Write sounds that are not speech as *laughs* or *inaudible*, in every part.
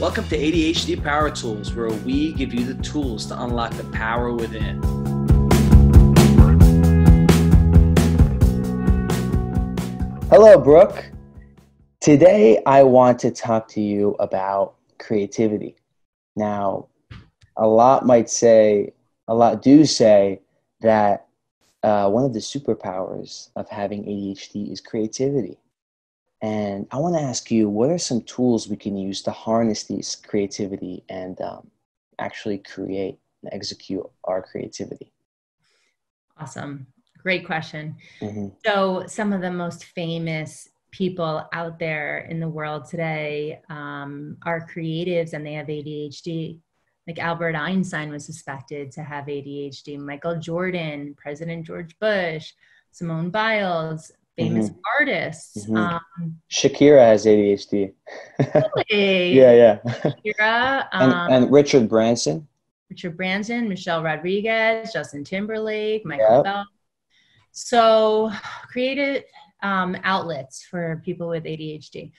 Welcome to ADHD Power Tools, where we give you the tools to unlock the power within. Hello, Brooke. Today, I want to talk to you about creativity. Now, a lot might say, a lot do say that uh, one of the superpowers of having ADHD is creativity. And I want to ask you, what are some tools we can use to harness this creativity and um, actually create and execute our creativity? Awesome. Great question. Mm-hmm. So, some of the most famous people out there in the world today um, are creatives and they have ADHD. Like Albert Einstein was suspected to have ADHD, Michael Jordan, President George Bush, Simone Biles, famous mm-hmm. artists. Mm-hmm. Um, Shakira has ADHD. Really? *laughs* yeah, yeah. Shakira. Um, *laughs* and, and, Richard Branson. Richard Branson, Michelle Rodriguez, Justin Timberlake, Michael yep. Bell. So, creative um, outlets for people with ADHD.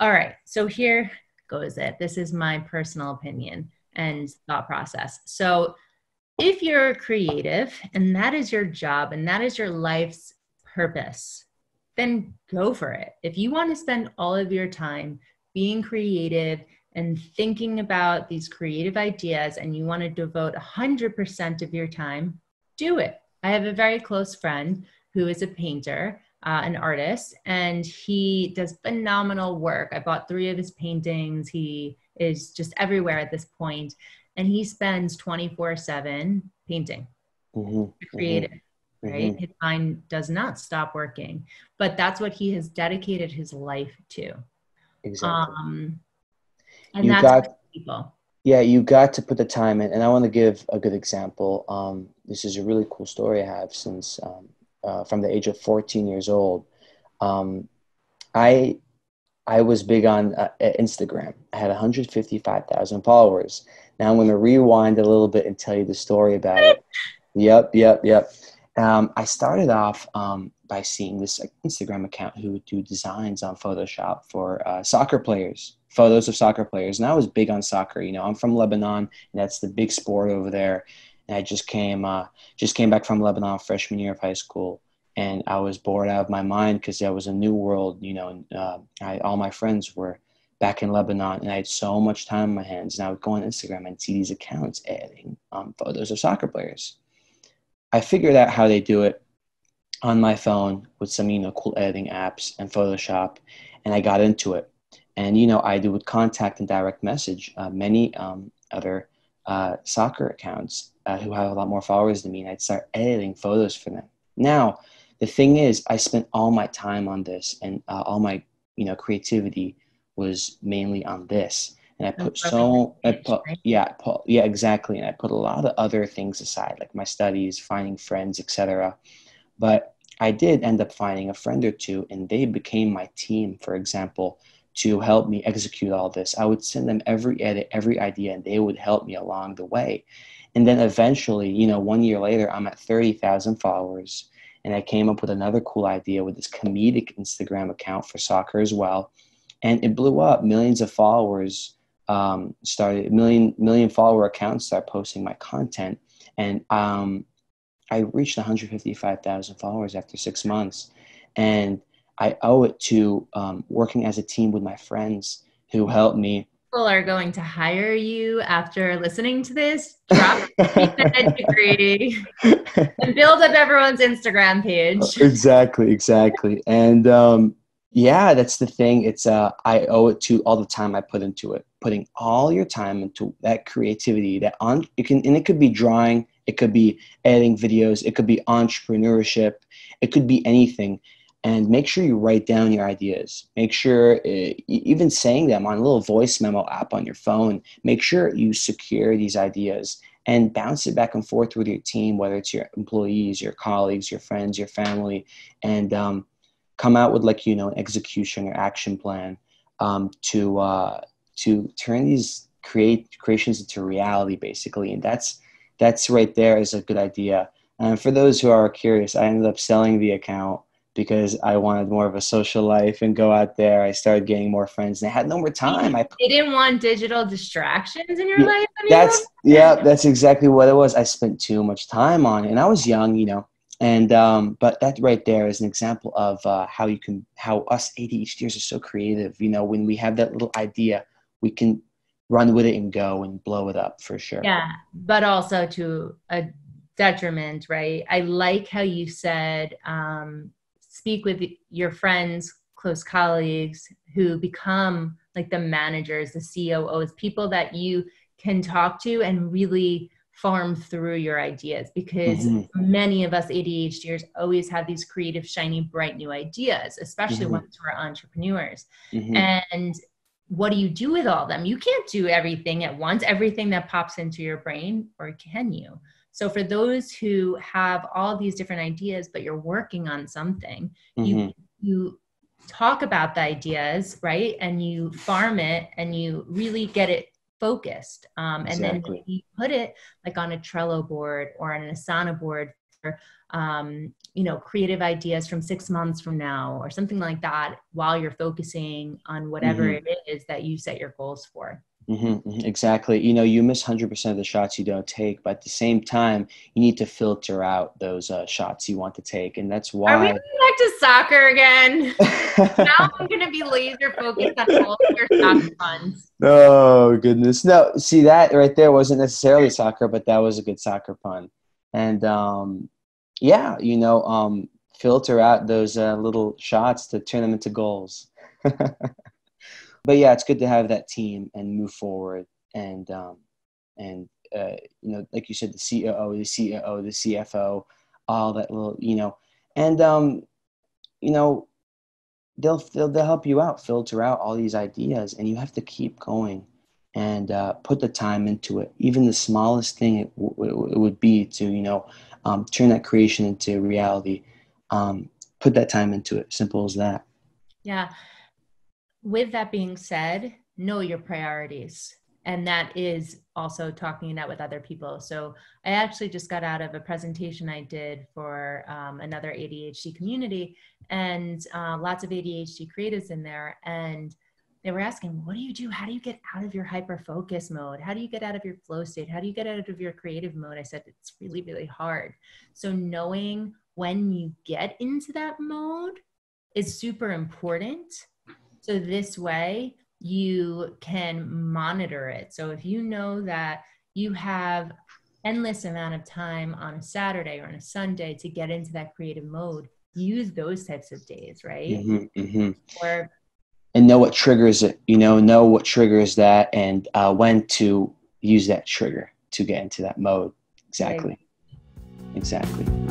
All right, so here goes it. This is my personal opinion and thought process. So, if you're creative and that is your job and that is your life's purpose, then go for it. If you want to spend all of your time being creative and thinking about these creative ideas and you want to devote 100% of your time, do it. I have a very close friend who is a painter, uh, an artist, and he does phenomenal work. I bought three of his paintings. He is just everywhere at this point, and he spends 24 7 painting, mm-hmm. creative. Mm-hmm right? Mm-hmm. His mind does not stop working, but that's what he has dedicated his life to. Exactly. Um, and you that's got, people. Yeah, you got to put the time in. And I want to give a good example. Um, this is a really cool story I have since um, uh, from the age of 14 years old. Um, I I was big on uh, Instagram. I had 155,000 followers. Now I'm going to rewind a little bit and tell you the story about it. *laughs* Yep, yep, yep. Um, I started off um, by seeing this Instagram account who would do designs on Photoshop for uh, soccer players, photos of soccer players. And I was big on soccer. You know, I'm from Lebanon, and that's the big sport over there. And I just came, uh, just came back from Lebanon freshman year of high school, and I was bored out of my mind because there was a new world. You know, and uh, I, all my friends were back in Lebanon, and I had so much time on my hands. And I would go on Instagram and see these accounts adding um, photos of soccer players I figured out how they do it on my phone with some, you know, cool editing apps and Photoshop, and I got into it. And, you know, I do with contact and direct message uh, many um, other uh, soccer accounts uh, who have a lot more followers than me, and I'd start editing photos for them. Now, the thing is, I spent all my time on this, and uh, all my, you know, creativity was mainly on this and I put so I put yeah put, yeah exactly. And I put a lot of other things aside like my studies finding friends etc but I did end up finding a friend or two and they became my team for example to help me execute all this. I would send them every edit every idea and they would help me along the way. And then eventually you know one year later I'm at 30,000 followers and I came up with another cool idea with this comedic Instagram account for soccer as well. And it blew up millions of followers um, started million million follower accounts start posting my content. And um, i reached 155000 followers after six months. And i owe it to um, working as a team with my friends who helped me. People are going to hire you after listening to this. Drop a *laughs* degree and build up everyone's instagram page. *laughs* Exactly exactly. And um, yeah that's the thing. It's uh i owe it to all the time i put into it putting all your time into that creativity that on it can and it could be drawing it could be editing videos it could be entrepreneurship it could be anything. And make sure you write down your ideas. Make sure it, uh, even saying them on a little voice memo app on your phone make sure you secure these ideas and bounce it back and forth with your team whether it's your employees your colleagues your friends your family and um, come out with like you know an execution or action plan um, to uh, to turn these create creations into reality basically and that's that's right there is a good idea and for those who are curious i ended up selling the account because I wanted more of a social life and go out there. I started getting more friends and I had no more time. I they didn't want digital distractions in your yeah, life. Anymore? That's yeah, that's exactly what it was. I spent too much time on it, and I was young, you know. And um, but that right there is an example of uh, how you can how us ADHDers are so creative. You know, when we have that little idea, we can run with it and go and blow it up for sure. Yeah, but also to a detriment, right? I like how you said um, speak with your friends, close colleagues who become like the managers, the COOs, people that you can talk to and really farm through your ideas because mm-hmm. many of us ADHDers always have these creative, shiny, bright new ideas, especially mm-hmm. once we're entrepreneurs. Mm-hmm. And what do you do with all of them? You can't do everything at once, everything that pops into your brain, or can you? So for those who have all these different ideas, but you're working on something, mm-hmm. you you talk about the ideas, right? And you farm it and you really get it focused. Um, and exactly. then you put it like on a Trello board or on an Asana board um, you know creative ideas from six months from now or something like that while you're focusing on whatever mm-hmm. it is that you set your goals for. Mm-hmm, mm-hmm, exactly. You know you miss 100% of the shots you don't take but at the same time you need to filter out those uh, shots you want to take and that's why are we going back to soccer again? *laughs* Now i'm going to be laser focused on all your soccer puns oh goodness. No see that right there wasn't necessarily soccer but that was a good soccer pun and um, yeah, you know, um, filter out those uh, little shots to turn them into goals. *laughs* but yeah, it's good to have that team and move forward and um, and uh, you know, like you said, the COO, the COO, the CFO, all that little, you know, and um, you know, they'll, they'll they'll help you out, filter out all these ideas, and you have to keep going and uh, put the time into it. Even the smallest thing it, w- it would be to you know um, turn that creation into reality. Um, put that time into it. Simple as that. Yeah. With that being said, know your priorities. And that is also talking that with other people. So I actually just got out of a presentation I did for um, another ADHD community, and uh, lots of ADHD creatives in there. And they were asking, what do you do? How do you get out of your hyper focus mode? How do you get out of your flow state? How do you get out of your creative mode? I said, it's really, really hard. So knowing when you get into that mode is super important. So this way you can monitor it. So if you know that you have endless amount of time on a Saturday or on a Sunday to get into that creative mode, use those types of days, right? Mm-hmm, mm-hmm. Or and know what triggers it you know know what triggers that and uh, when to use that trigger to get into that mode. Exactly. Right. exactly